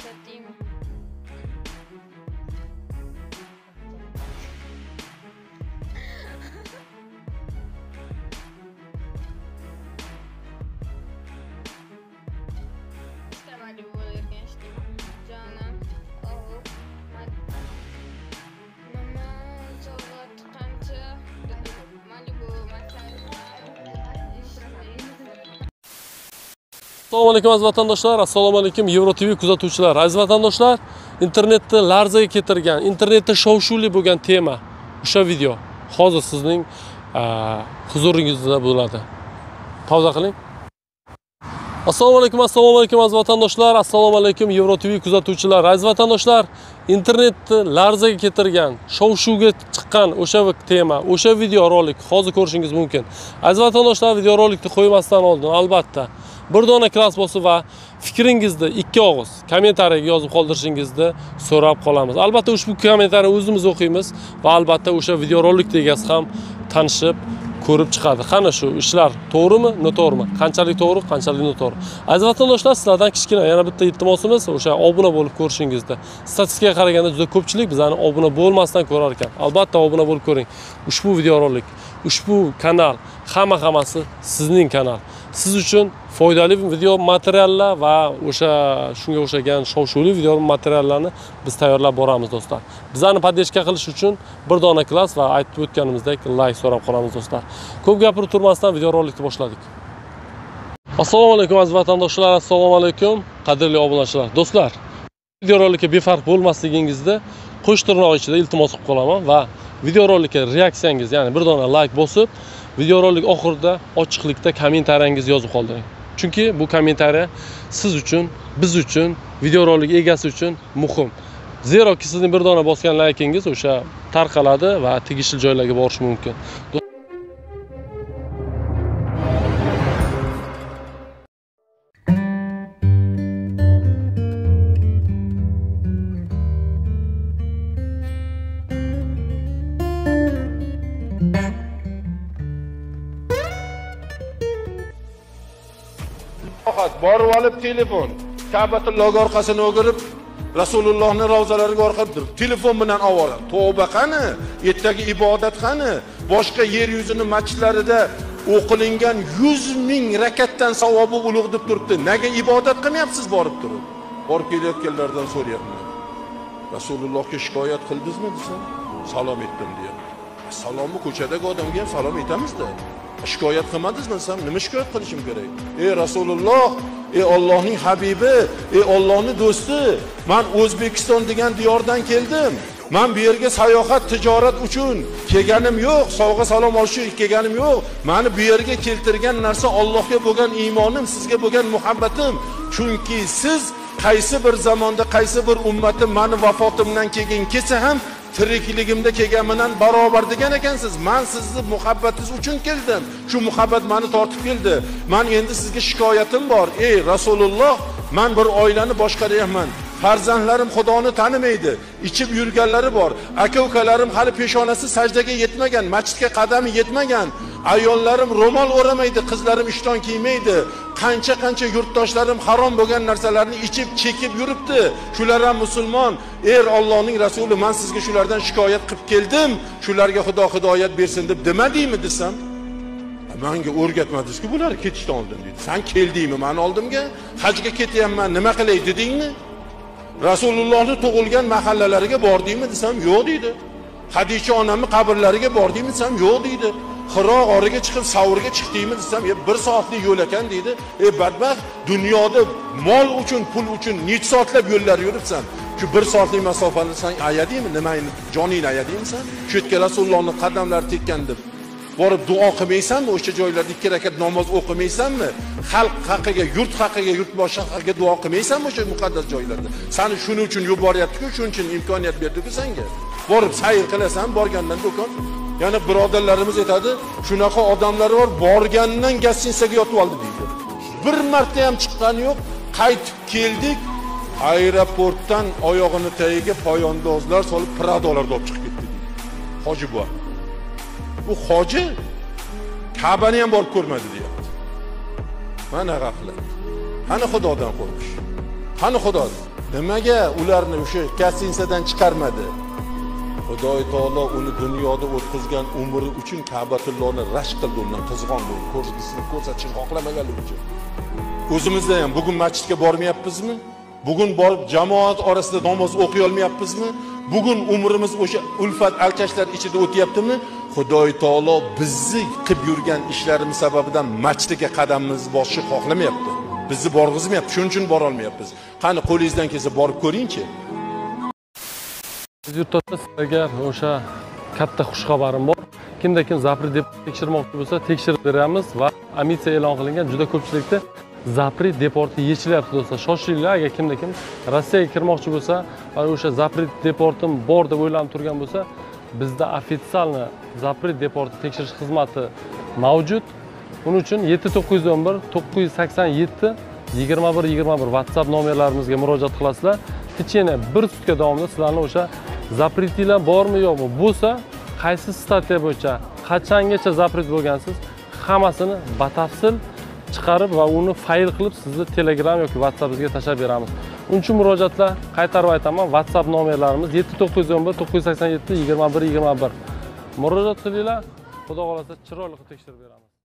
said assalomu alaykum aziz vatandoshlar. Assalomu alaykum euro tv kuzatuvchilari aziz vatandoshlar internetni larzaga keltirgan internetda shov shuvli bo'lgan tema o'sha video. Hozir sizning huzuringizda bo'ladi. Pauza qiling. Assalomu alaykum assalomu alaykum aziz vatandoshlar. Assalomu alaykum euro tv kuzatuvchilari aziz vatandoshlar internetni larzaga keltirgan shov shuvga chiqqan o'sha tema o'sha videorolik hozir ko'rishingiz mumkin. Aziz vatandoshlar videorolikni qo'ymasdan oldin albatta. Bir dona klass bosib va fikringizni ikki og'iz kommentariyaga yozib qoldirishingizni so'rab qolamiz. Albatta ushbu kommentariyni o'zimiz o'qiymiz va albatta o'sha videorolikni egasi ham tanishib ko'rib chiqadi. Qani shu ishlar to'g'rimi noto'g'rimi? Qanchalik to'g'ri qanchalik noto'g'ri? Aziz vatandoshlar sizlardan kichkina yana bitta iltimosimiz o'sha obuna bo'lib ko'rishingizni. Statistikaga qaraganda juda ko'pchilik bizani obuna bo'lmasdan ko'rar ekan. Albatta obuna bo'lib ko'ring. Ushbu videorolik ushbu kanal hamma hammasi sizning kanal. Siz uchun foydali video materiallar va o'sha shunga o'xshagan shov shuvli video materiallarni biz tayyorlab boramiz do'stlar. Bizani поддержка qilish uchun bir dona klass va aytib o'tganimizdek layk so'rab qolamiz do'stlar. Ko'p gapirib turmasdan videorolikni boshladik. Assalomu alaykum aziz vatandoshlar. Assalomu alaykum qadrli obunachilar. Do'stlar videorolikka befarq bo'lmasligingizni qo'sh tirnoq ichida iltimos qilib qolaman va videorolikka reaksiyangiz ya'ni bir dona layk bosib videorolik oxirida ochiqlikda kommentariyangizni yozib qoldiring. Chunki bu kommentariya siz uchun biz uchun videorolik egasi uchun muhim. Zeroki sizning bir dona bosgan laykingiz o'sha tarqaladi va tegishli joylarga borishi mumkin. Borib olib telefon, Ka'batullohga orqasini o'girib, Rasulullohni ravzalariga orqalab telefon bilan ovora. Tavba qani? ertagi ibodat qani? Boshqa yer yuzini masjidlarida o'qilingan 100 ming rakatdan savobi ulug' deb turibdi. Nega ibodat qilmayapsiz borib turib? Borib kelayotganlardan so'rayapman. Rasulullohga shikoyat qildingizmi desa salom etdim deyapti. Salomni ko'chadagi odamga ham salom aytamizda. Shikoyat qilmadingizmi desam nima shikoyat qilishim kerak? Ey rasululloh ey ollohning habibi ey ollohni do'sti man o'zbekiston degan diyordan keldim. Man bu yerga sayohat tijorat uchun kelganim yo'q sovg'a salom olish uchun kelganim yo'q. Mani bu yerga keltirgan narsa ollohga bo'lgan iymonim sizga bo'lgan muhabbatim. Chunki siz qaysi bir zamonda qaysi bir ummatim mani vafotimdan keyin kelsa ham tirikligimda kelgan bilan barobar degan ekansiz. Man sizni muhabbatingiz uchun keldim. Shu muhabbat mani tortib keldi. Man endi sizga shikoyatim bor. Ey rasululloh man bir oilani boshqaryapman. Farzandlarim xudoni tanimaydi. Ichib yurganlari bor. Aka ukalarim hali peshonasi sajdaga yetmagan masjidga qadami yetmagan. Ayollarim ro'mol o'ramaydi qizlarim ishton kiymaydi. Qancha qancha yurtdoshlarim harom bo'lgan narsalarni ichib chekib yuribdi. Shular ham musulmon. Er ollohning rasuli man sizga shulardan shikoyat qilib keldim. Shularga xudo hidoyat bersin deb demadingmi desam? Manga o'rgatmadingizku bular ketishdan oldin deydi san keldingmi mani oldimga? Hajga ketyapman nima qilay dedingmi? Rasulullohni tug'ilgan mahallalariga bordingmi desam yo'q deydi hadicha onamni qabrlariga bordingmi desam yo'q deydi Xiro g'origa chiqib savrga chiqdingmi desam e bir soatlik yo'l ekan deydi. E badbaxt dunyoda mol uchun pul uchun necha soatlab yo'llar yuribsan? Shu bir soatlik masofani san ayadingmi nimangni joningni ayadingmi shu yerga rasulullohni qadamlari tekkan deb borib duo qilmaysanmi o'sha joylarda ikki rakat namoz o'qimaysanmi? Xalq haqiga yurt haqiga yurtboshi haqiga duo qilmaysanmi o'sha muqaddas joylarda? Sani shuning uchun yuboryaptiku shuning uchun imkoniyat berdiku senga. Borib sayr qilasan borgandan do'kon yana birodarlarimiz aytadi shunaqa odamlar bor borgandan gostinitsaga yotib oldi deydi. Bir marta ham chiqqani yo'q qaytib keldik aeroportdan oyog'ini tagiga poyandozlar solib pradolarni olib chiqib ketdi deydi. Hoji buva. U hoji kabani ham borib ko'rmadi deyapti. Mana g'aflat. Qani xudodan qo'rqish? Qani xudo? Nimaga ularni o'sha gostinitsadan chiqarmadi? Xudoy taolo uni dunyoda o'tkazgan umri uchun kabatullohni rashk qildi undan qizg'on bo'lib ko'rgisini ko'rsatishni xohlamaganligi uchun. O'zimizda ham bugun masjidga bormayapmizmi? Bugun borib jamoat orasida namoz o'qiy olmayapmizmi? Bugun umrimiz o'sha ulfat alkashlar ichida o'tyaptimi? Xudoy taolo bizni qilib yurgan ishlarimiz sababidan masjidga qadamimizni bosishni xohlamayapti. Bizni borg'izmayapti shuning uchun borolmayapmiz. Qani qo'lingizdan kelsa borib ko'ringchi. Yurtda sizlarga o'sha katta xushxabarim bor. Kimda kim Zapri deb tekshirmoqchi bo'lsa, tekshirib beramiz va amitsiya e'lon qilingan juda ko'pchilikda Zapri deporti yechilyapti do'stlar. Shoshilinglar, agar kimda kim Rossiyaga kirmoqchi bo'lsa va o'sha Zapri deportim bor deb o'ylanib turgan bo'lsa, bizda ofitsialni Zapri deporti tekshirish xizmati mavjud. Buning uchun 7911 987 21 21 WhatsApp nomerlarimizga murojaat qilasizlar. Kichkina bir sutka davomida sizlarni o'sha zapretinglar bormi yo'qmi? Bo'lsa qaysi statiya bo'yicha qachongacha zaprit bo'lgansiz hammasini batafsil chiqarib va uni fayl qilib sizni telegram yoki whatsappingizga tashlab beramiz. Uning uchun murojaatlar qaytarib aytaman. Whatsapp nomerlarimiz yetti to'qqiz yuz o'n bir to'qqiz yuz sakson yetti yigirma bir yigirma bir. Murojaat qilinglar. Xudo xohlasa chiroyli qilib tekshirib beramiz